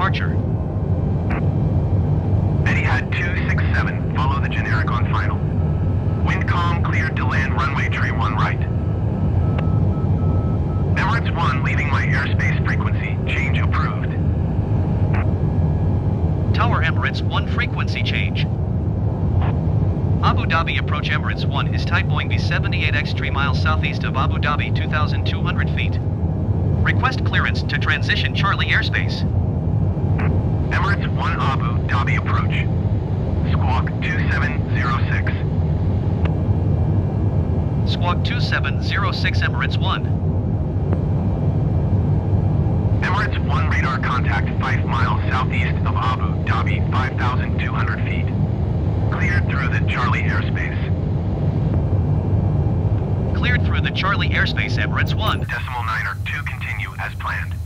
continue for east departure. Etihad 267, follow the generic on final. Wind calm, cleared to land runway tree 1 right. Emirates 1 leaving my airspace frequency, change approved. Tower Emirates 1 frequency change. Abu Dhabi approach Emirates 1 is type Boeing B-78X 3 miles southeast of Abu Dhabi 2,200 feet. Request clearance to transition Charlie airspace. Emirates 1 Abu Dhabi approach. Squawk 2706. Squawk 2706 Emirates 1. Emirates 1 radar contact 5 miles southeast of Abu Dhabi, 5,200 feet. Cleared through the Charlie airspace. Cleared through the Charlie airspace Emirates 1. Decimal 9 or 2 continue as planned.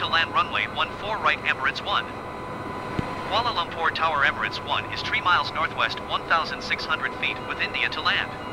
To land runway 14 right Emirates 1. Kuala Lumpur Tower Emirates 1 is 3 miles northwest 1,600 feet with India to land.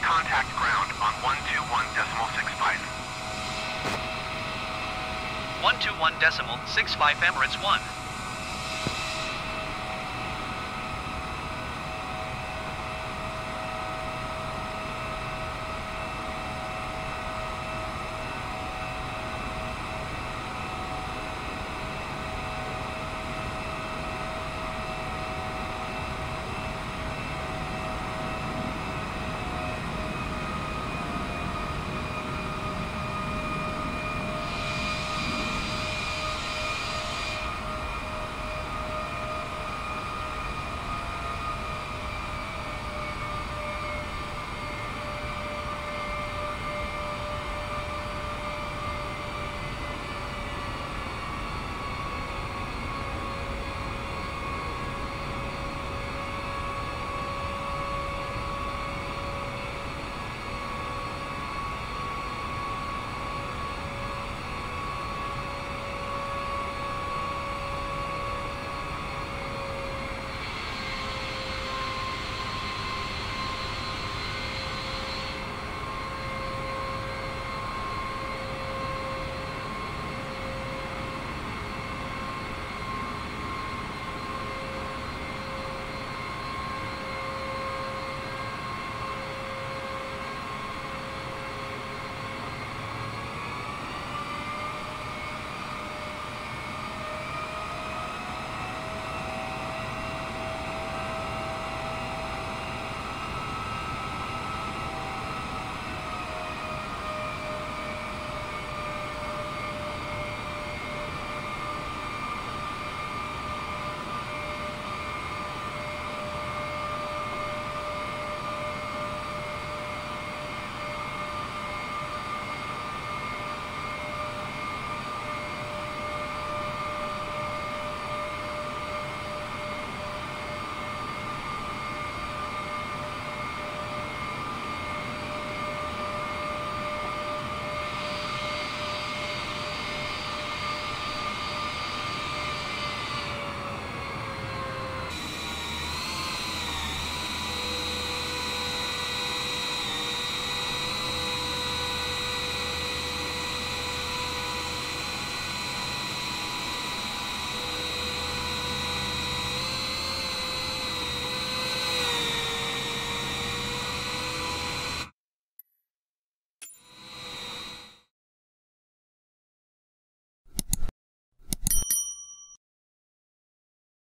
Contact ground on 121 decimal 65. 121 decimal 65 Emirates 1.